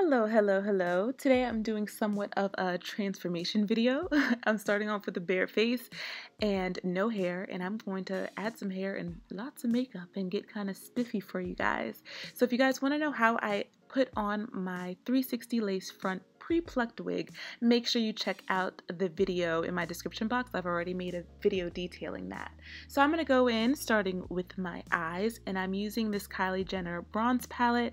Hello, hello, hello. Today I'm doing somewhat of a transformation video. I'm starting off with a bare face and no hair, and I'm going to add some hair and lots of makeup and get kind of spiffy for you guys. So if you guys want to know how I put on my 360 lace front pre-plucked wig, make sure you check out the video in my description box. I've already made a video detailing that. So I'm going to go in starting with my eyes and I'm using this Kylie Jenner bronze palette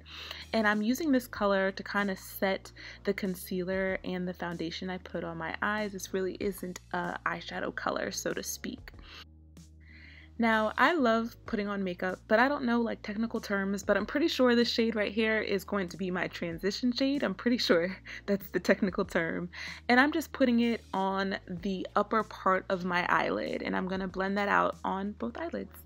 and I'm using this color to kind of set the concealer and the foundation I put on my eyes. This really isn't a eyeshadow color so to speak. Now, I love putting on makeup, but I don't know like technical terms, but I'm pretty sure this shade right here is going to be my transition shade. I'm pretty sure that's the technical term. And I'm just putting it on the upper part of my eyelid and I'm gonna blend that out on both eyelids.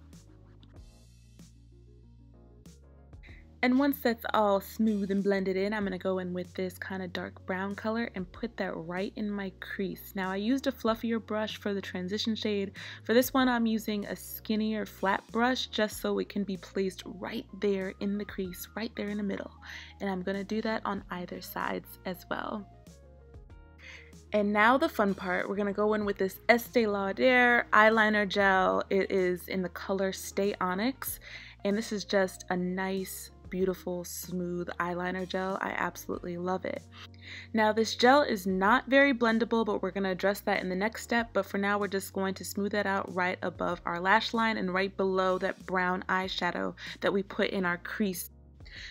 And once that's all smooth and blended in, I'm going to go in with this kind of dark brown color and put that right in my crease. Now I used a fluffier brush for the transition shade. For this one I'm using a skinnier flat brush just so it can be placed right there in the crease, right there in the middle. And I'm going to do that on either sides as well. And now the fun part, we're gonna go in with this Estee Lauder eyeliner gel. It is in the color Stay Onyx, and this is just a nice beautiful smooth eyeliner gel. I absolutely love it. Now this gel is not very blendable but we're going to address that in the next step but for now we're just going to smooth that out right above our lash line and right below that brown eyeshadow that we put in our crease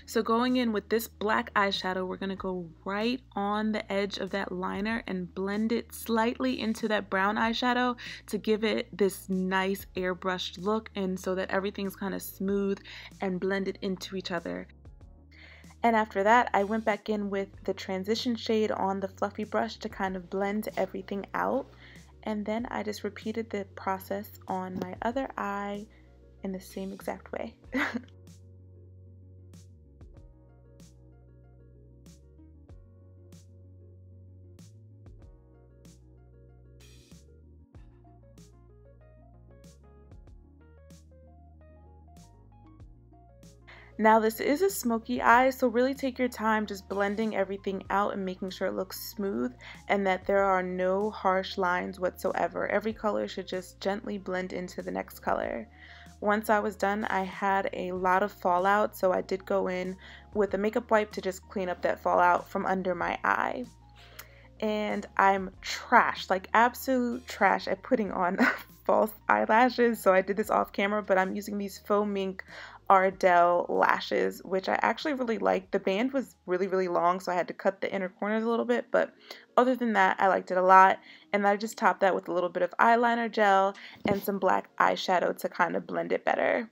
so going in with this black eyeshadow, we're going to go right on the edge of that liner and blend it slightly into that brown eyeshadow to give it this nice airbrushed look and so that everything's kind of smooth and blended into each other. And after that, I went back in with the transition shade on the fluffy brush to kind of blend everything out. And then I just repeated the process on my other eye in the same exact way. Now this is a smoky eye, so really take your time just blending everything out and making sure it looks smooth and that there are no harsh lines whatsoever. Every color should just gently blend into the next color. Once I was done, I had a lot of fallout, so I did go in with a makeup wipe to just clean up that fallout from under my eye. And I'm trash, like absolute trash at putting on false eyelashes. So I did this off camera, but I'm using these faux mink Ardell lashes, which I actually really liked. The band was really, really long, so I had to cut the inner corners a little bit, but other than that, I liked it a lot. And I just topped that with a little bit of eyeliner gel and some black eyeshadow to kind of blend it better.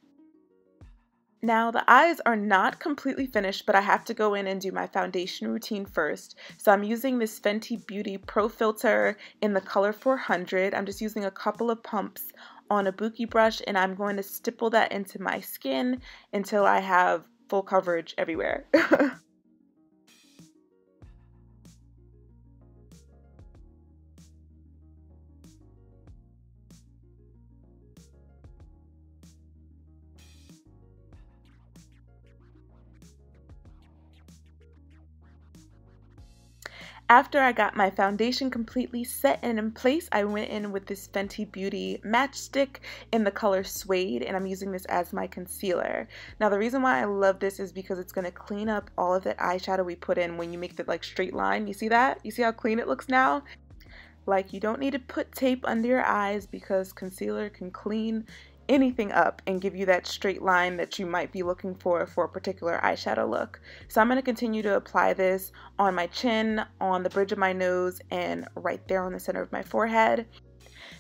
Now the eyes are not completely finished, but I have to go in and do my foundation routine first. So I'm using this Fenty Beauty Pro Filter in the color 400. I'm just using a couple of pumps on a buki brush and I'm going to stipple that into my skin until I have full coverage everywhere. After I got my foundation completely set and in place, I went in with this Fenty Beauty matchstick in the color Suede, and I'm using this as my concealer. Now, the reason why I love this is because it's going to clean up all of that eyeshadow we put in when you make the like straight line. You see that? You see how clean it looks now? Like, you don't need to put tape under your eyes because concealer can clean anything up and give you that straight line that you might be looking for for a particular eyeshadow look. So I'm going to continue to apply this on my chin, on the bridge of my nose, and right there on the center of my forehead.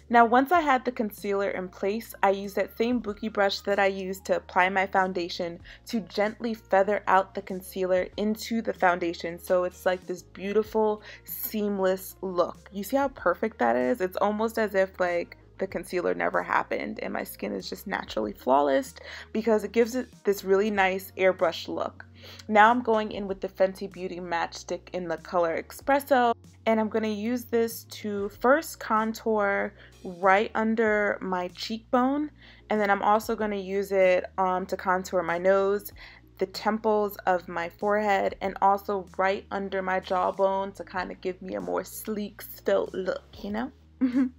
Now once I had the concealer in place, I used that same Bookie brush that I used to apply my foundation to gently feather out the concealer into the foundation so it's like this beautiful seamless look. You see how perfect that is? It's almost as if like the concealer never happened and my skin is just naturally flawless because it gives it this really nice airbrush look. Now I'm going in with the Fenty Beauty Matchstick in the color Espresso and I'm going to use this to first contour right under my cheekbone and then I'm also going to use it um, to contour my nose the temples of my forehead and also right under my jawbone to kind of give me a more sleek, svelte look, you know?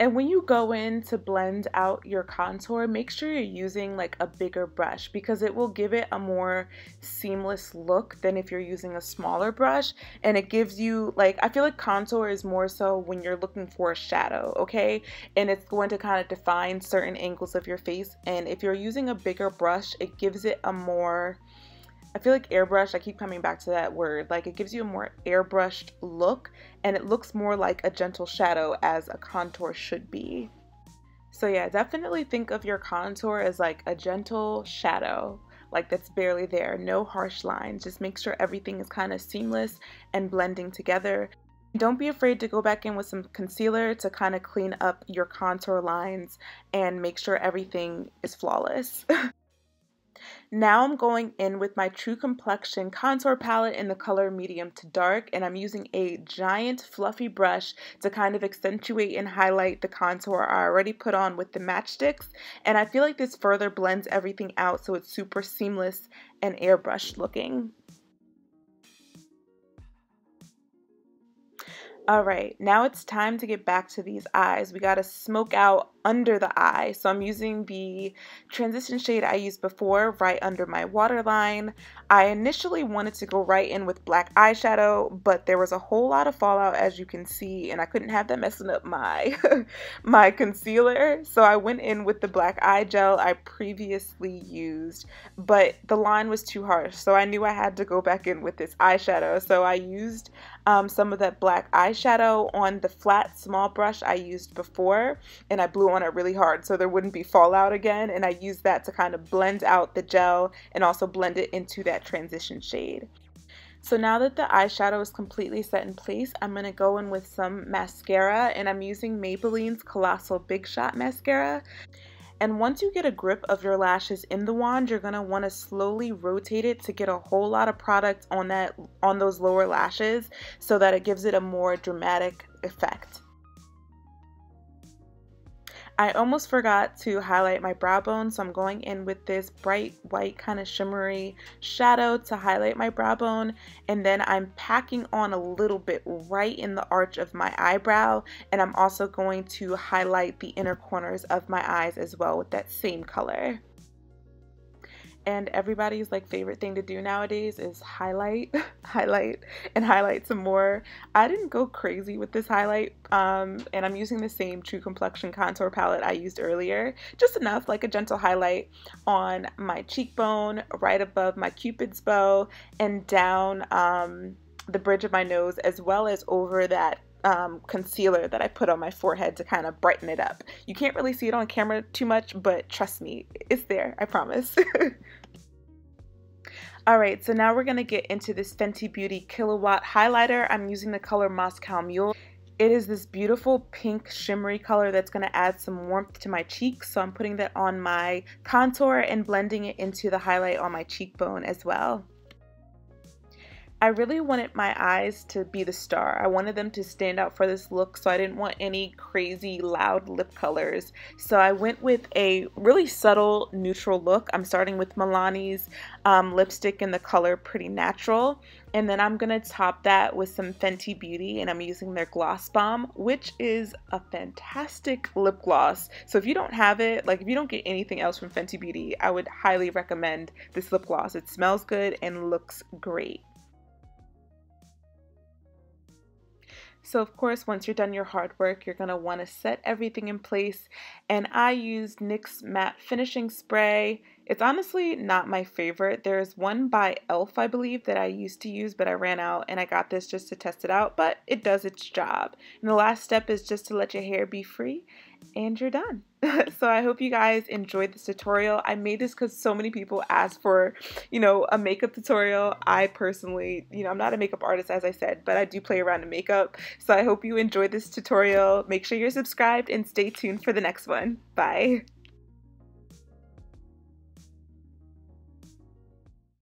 And when you go in to blend out your contour, make sure you're using like a bigger brush because it will give it a more seamless look than if you're using a smaller brush. And it gives you like, I feel like contour is more so when you're looking for a shadow, okay? And it's going to kind of define certain angles of your face. And if you're using a bigger brush, it gives it a more I feel like airbrush, I keep coming back to that word, like it gives you a more airbrushed look and it looks more like a gentle shadow as a contour should be. So yeah, definitely think of your contour as like a gentle shadow, like that's barely there, no harsh lines. Just make sure everything is kind of seamless and blending together. Don't be afraid to go back in with some concealer to kind of clean up your contour lines and make sure everything is flawless. Now I'm going in with my True Complexion contour palette in the color medium to dark and I'm using a giant fluffy brush to kind of accentuate and highlight the contour I already put on with the Match Stix and I feel like this further blends everything out so it's super seamless and airbrushed looking. All right, now it's time to get back to these eyes. We got to smoke out under the eye. So I'm using the transition shade I used before right under my waterline. I initially wanted to go right in with black eyeshadow, but there was a whole lot of fallout as you can see, and I couldn't have that messing up my my concealer. So I went in with the black eye gel I previously used, but the line was too harsh, so I knew I had to go back in with this eyeshadow. So I used um, some of that black eyeshadow on the flat small brush I used before, and I blew on it really hard so there wouldn't be fallout again and I used that to kind of blend out the gel and also blend it into that transition shade. So now that the eyeshadow is completely set in place, I'm going to go in with some mascara and I'm using Maybelline's Colossal Big Shot Mascara. And once you get a grip of your lashes in the wand, you're going to want to slowly rotate it to get a whole lot of product on that on those lower lashes so that it gives it a more dramatic effect. I almost forgot to highlight my brow bone, so I'm going in with this bright white kind of shimmery shadow to highlight my brow bone. And then I'm packing on a little bit right in the arch of my eyebrow. And I'm also going to highlight the inner corners of my eyes as well with that same color and everybody's like favorite thing to do nowadays is highlight highlight and highlight some more. I didn't go crazy with this highlight um, and i'm using the same true complexion contour palette i used earlier. Just enough like a gentle highlight on my cheekbone right above my cupid's bow and down um, the bridge of my nose as well as over that um, concealer that I put on my forehead to kind of brighten it up. You can't really see it on camera too much, but trust me, it's there, I promise. Alright, so now we're going to get into this Fenty Beauty Killawatt Highlighter. I'm using the color Moscow Mule. It is this beautiful pink shimmery color that's going to add some warmth to my cheeks. So I'm putting that on my contour and blending it into the highlight on my cheekbone as well. I really wanted my eyes to be the star. I wanted them to stand out for this look, so I didn't want any crazy loud lip colors. So I went with a really subtle neutral look. I'm starting with Milani's um, lipstick in the color Pretty Natural. And then I'm going to top that with some Fenty Beauty, and I'm using their Gloss Bomb, which is a fantastic lip gloss. So if you don't have it, like if you don't get anything else from Fenty Beauty, I would highly recommend this lip gloss. It smells good and looks great. So of course, once you're done your hard work, you're going to want to set everything in place. And I used NYX Matte Finishing Spray. It's honestly not my favorite. There's one by e.l.f. I believe that I used to use, but I ran out and I got this just to test it out, but it does its job. And the last step is just to let your hair be free and you're done. so I hope you guys enjoyed this tutorial. I made this because so many people asked for, you know, a makeup tutorial. I personally, you know, I'm not a makeup artist as I said, but I do play around in makeup. So I hope you enjoyed this tutorial. Make sure you're subscribed and stay tuned for the next one. Bye.